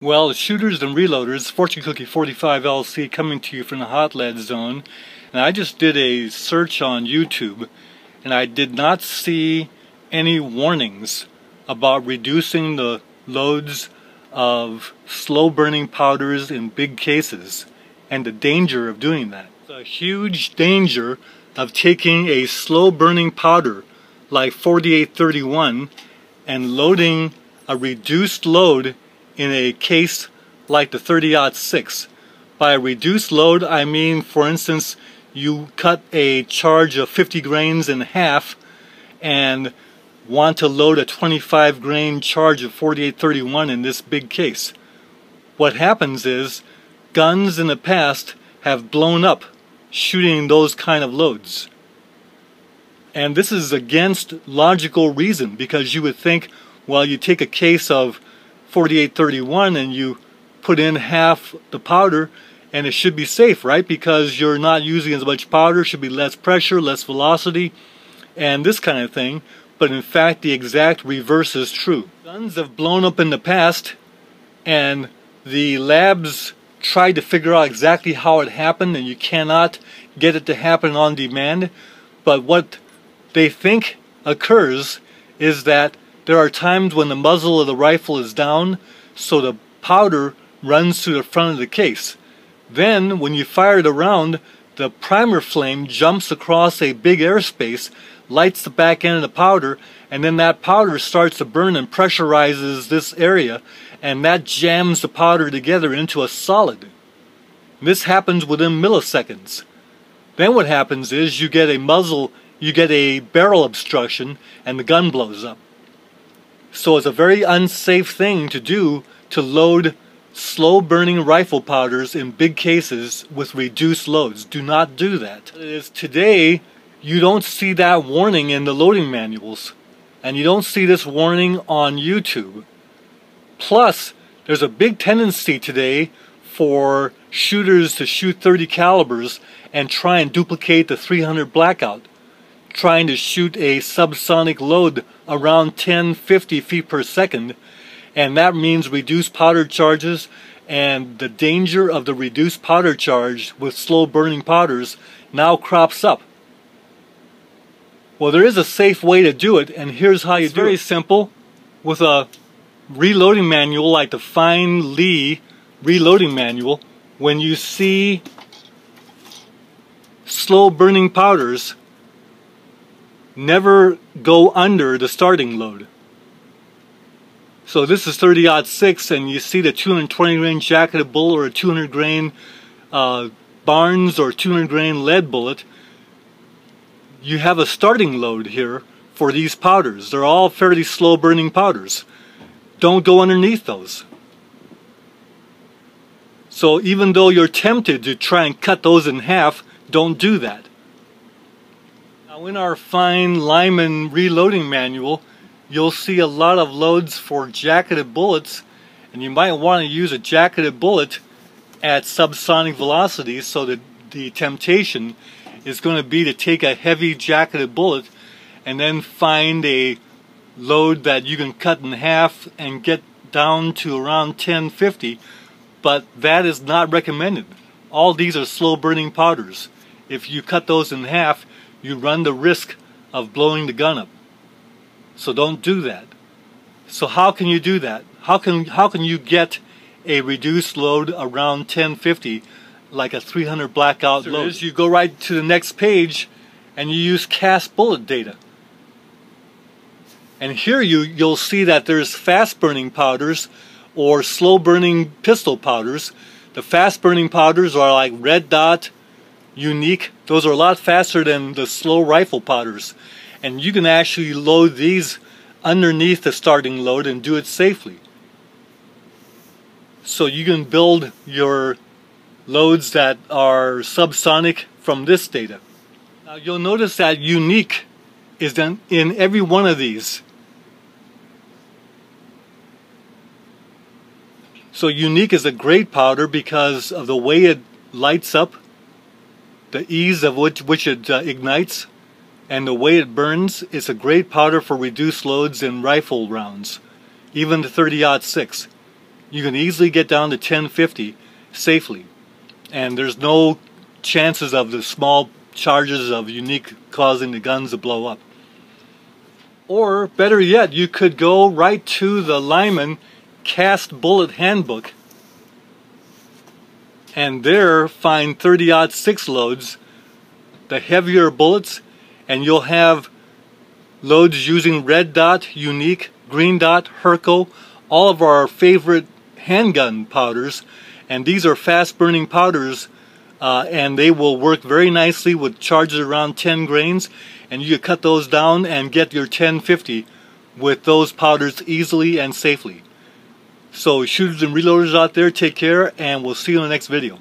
Well, shooters and reloaders, Fortune Cookie 45 LC coming to you from the Hot Lead Zone. And I just did a search on YouTube and I did not see any warnings about reducing the loads of slow burning powders in big cases and the danger of doing that. The huge danger of taking a slow burning powder like 4831 and loading a reduced load in a case like the 30-06. By reduced load, I mean, for instance, you cut a charge of 50 grains in half and want to load a 25 grain charge of 4831 in this big case. What happens is guns in the past have blown up shooting those kind of loads. And this is against logical reason because you would think, well, you take a case of 4831 and you put in half the powder and it should be safe, right? Because you're not using as much powder, should be less pressure, less velocity, and this kind of thing. But in fact, the exact reverse is true. Guns have blown up in the past, and the labs tried to figure out exactly how it happened, and you cannot get it to happen on demand. But what they think occurs is that there are times when the muzzle of the rifle is down, so the powder runs through the front of the case. Then, when you fire the round, the primer flame jumps across a big airspace, lights the back end of the powder, and then that powder starts to burn and pressurizes this area, and that jams the powder together into a solid. This happens within milliseconds. Then what happens is you get a muzzle, you get a barrel obstruction, and the gun blows up. So it's a very unsafe thing to do to load slow burning rifle powders in big cases with reduced loads. Do not do that. Is today you don't see that warning in the loading manuals and you don't see this warning on YouTube. Plus, there's a big tendency today for shooters to shoot 30 calibers and try and duplicate the 300 blackout trying to shoot a subsonic load around 1050 feet per second and that means reduced powder charges and the danger of the reduced powder charge with slow burning powders now crops up. Well there is a safe way to do it and here's how you it's do very it. simple with a reloading manual like the Fine Lee reloading manual when you see slow burning powders never go under the starting load. So this is 30 6 and you see the 220 grain jacketed bullet or a 200 grain uh, Barnes or 200 grain lead bullet. You have a starting load here for these powders. They're all fairly slow burning powders. Don't go underneath those. So even though you're tempted to try and cut those in half, don't do that. Now in our fine Lyman reloading manual, you'll see a lot of loads for jacketed bullets, and you might want to use a jacketed bullet at subsonic velocities so that the temptation is going to be to take a heavy jacketed bullet and then find a load that you can cut in half and get down to around 1050 but that is not recommended. All these are slow burning powders. If you cut those in half you run the risk of blowing the gun up. So don't do that. So how can you do that? How can how can you get a reduced load around 1050 like a 300 blackout so load? Is you go right to the next page and you use cast bullet data. And here you you'll see that there's fast burning powders or slow burning pistol powders. The fast burning powders are like red dot, unique. Those are a lot faster than the slow rifle powders. And you can actually load these underneath the starting load and do it safely. So you can build your loads that are subsonic from this data. Now you'll notice that unique is in, in every one of these. So unique is a great powder because of the way it lights up the ease of which, which it uh, ignites and the way it burns is a great powder for reduced loads in rifle rounds, even the 30-06. you can easily get down to 1050 safely. And there's no chances of the small charges of unique causing the guns to blow up. Or better yet, you could go right to the Lyman Cast Bullet Handbook and there find 30 6 loads, the heavier bullets, and you'll have loads using red dot, unique, green dot, Herco, all of our favorite handgun powders. And these are fast burning powders uh, and they will work very nicely with charges around 10 grains. And you cut those down and get your 1050 with those powders easily and safely. So shooters and reloaders out there, take care and we'll see you in the next video.